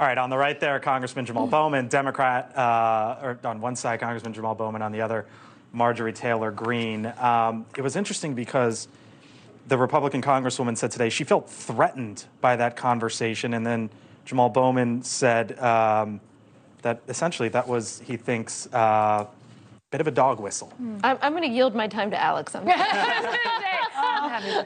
All right, on the right there, Congressman Jamaal Bowman, Democrat, uh, or on one side, Congressman Jamaal Bowman, on the other, Marjorie Taylor Greene. Um, it was interesting because the Republican Congresswoman said today she felt threatened by that conversation, and then Jamaal Bowman said um, that essentially that was, he thinks, uh, bit of a dog whistle. I'm, I'm going to yield my time to Alex.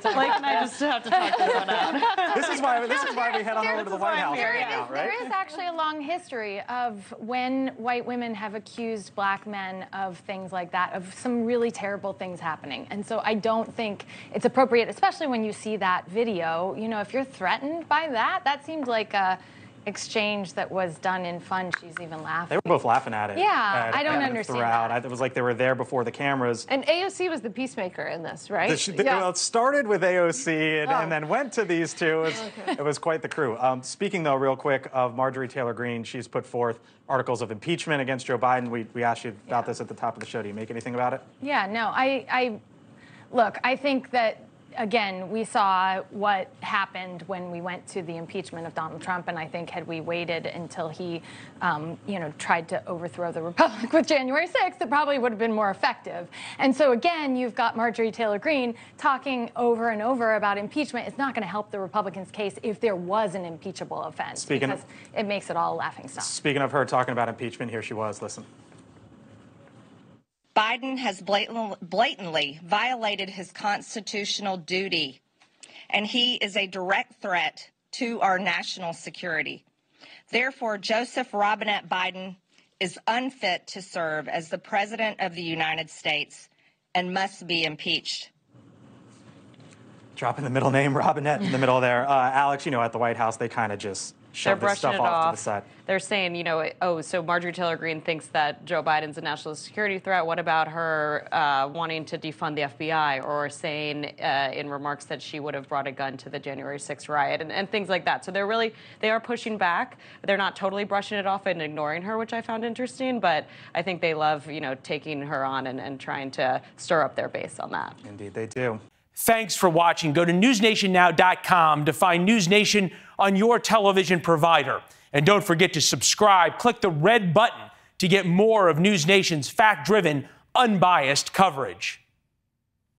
I'm Like, and I just have to talk this one out. This is why this is why we head on over to the White House right now, right? there is actually a long history of when white women have accused black men of things like that, of some really terrible things happening. And so I don't think it's appropriate, especially when you see that video. You know, if you're threatened by that, that seemed like a exchange that was done in fun. She's even laughing. They were both laughing at it. Yeah, at- I don't understand Throughout. I- it was like they were there before the cameras. And AOC was the peacemaker in this, right? The, the, Well, it started with AOC and, Oh. and then went to these two. It was, it was quite the crew. Um, speaking, though, real quick, of Marjorie Taylor Greene, she's put forth articles of impeachment against Joe Biden. We, we asked you about Yeah. this at the top of the show. Do you make anything about it? Yeah, no, I, I, look, I think that, again, we saw what happened when we went to the impeachment of Donald Trump, and I think had we waited until he, um, you know, tried to overthrow the Republic with January 6th, it probably would have been more effective. And so, again, you've got Marjorie Taylor Greene talking over and over about impeachment. It's not going to help the Republicans' case if there was an impeachable offense, Speaking- because it makes it all a laughing stock. Speaking of her talking about impeachment, here she was. Listen. Biden has blatantly violated his constitutional duty, and he is a direct threat to our national security. Therefore, Joseph Robinette Biden is unfit to serve as the President of the United States and must be impeached. Dropping the middle name, Robinette, in the middle there. Uh, Alex, you know, at the White House, they kind of just shove this brushing stuff it off, off. to the side. They're saying, you know, oh, so Marjorie Taylor Greene thinks that Joe Biden's a national security threat. What about her uh, wanting to defund the FBI or saying uh, in remarks that she would have brought a gun to the January 6th riot and, and things like that? So they're really, they are pushing back. They're not totally brushing it off and ignoring her, which I found interesting, but I think they love, you know, taking her on and, and trying to stir up their base on that. Indeed, they do. Thanks for watching. Go to newsnationnow.com to find News Nation on your television provider. And don't forget to subscribe. Click the red button to get more of News Nation's fact driven, unbiased coverage.